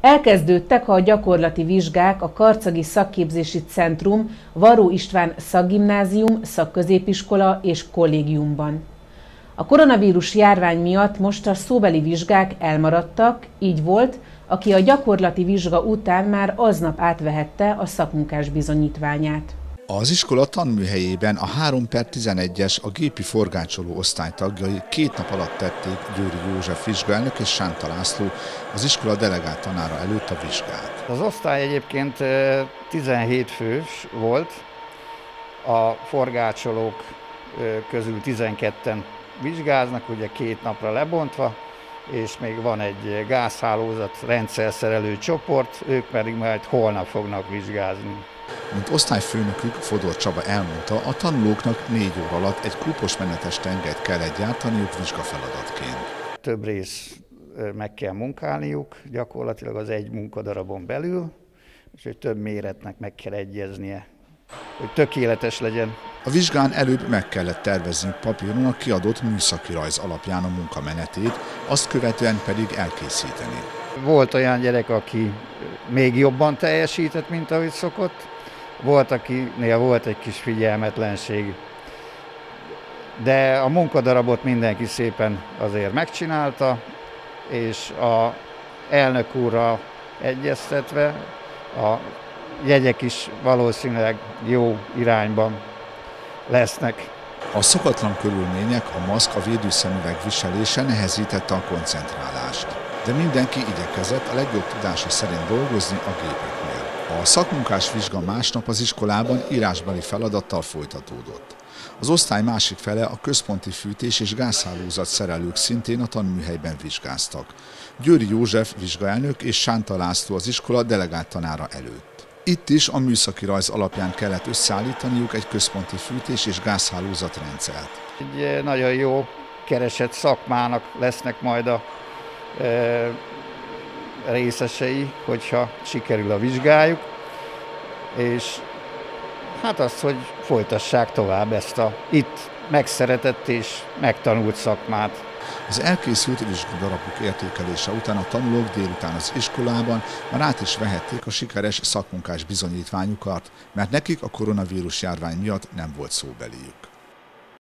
Elkezdődtek a gyakorlati vizsgák a Karcagi Szakképzési Centrum, Varó István Szakgimnázium, Szakközépiskola és Kollégiumban. A koronavírus járvány miatt most a szóbeli vizsgák elmaradtak, így volt, aki a gyakorlati vizsga után már aznap átvehette a szakmunkás bizonyítványát. Az iskola tanműhelyében a 3 per 11-es a gépi forgácsoló osztálytagjai két nap alatt tették Győri József vizsgálnök és Sánta László az iskola delegált tanára előtt a vizsgát. Az osztály egyébként 17 fős volt, a forgácsolók közül 12-en vizsgáznak, ugye két napra lebontva, és még van egy gázhálózat rendszerszerelő csoport, ők pedig majd holnap fognak vizsgázni. Mint osztályfőnökük Fodor Csaba elmondta, a tanulóknak négy óra alatt egy kupos menetes tengelyt kell gyártaniuk vizsgafeladatként. Több rész meg kell munkálniuk, gyakorlatilag az egy munkadarabon belül, és hogy több méretnek meg kell egyeznie, hogy tökéletes legyen. A vizsgán előbb meg kellett tervezni papíron a kiadott műszaki rajz alapján a munkamenetét, azt követően pedig elkészíteni. Volt olyan gyerek, aki még jobban teljesített, mint ahogy szokott, volt, akinél volt egy kis figyelmetlenség, de a munkadarabot mindenki szépen azért megcsinálta, és a elnök úrra egyeztetve a jegyek is valószínűleg jó irányban lesznek. A szokatlan körülmények, a maszk, a védőszemüveg viselése nehezítette a koncentrálást, de mindenki igyekezett a legjobb tudása szerint dolgozni a gépeknél. A szakmunkás vizsga másnap az iskolában írásbeli feladattal folytatódott. Az osztály másik fele a központi fűtés és gázhálózat szerelők szintén a tanműhelyben vizsgáztak. Győri József vizsgaelnök és Sánta László az iskola delegált tanára előtt. Itt is a műszaki rajz alapján kellett összeállítaniuk egy központi fűtés és gázhálózat rendszert. Egy eh, nagyon jó keresett szakmának lesznek majd a e, részesei, hogyha sikerül a vizsgájuk, és hát az, hogy folytassák tovább ezt a itt megszeretett és megtanult szakmát. Az elkészült vizsgadarabok értékelése után a tanulók délután az iskolában már át is vehették a sikeres szakmunkás bizonyítványukat, mert nekik a koronavírus járvány miatt nem volt szóbeliük.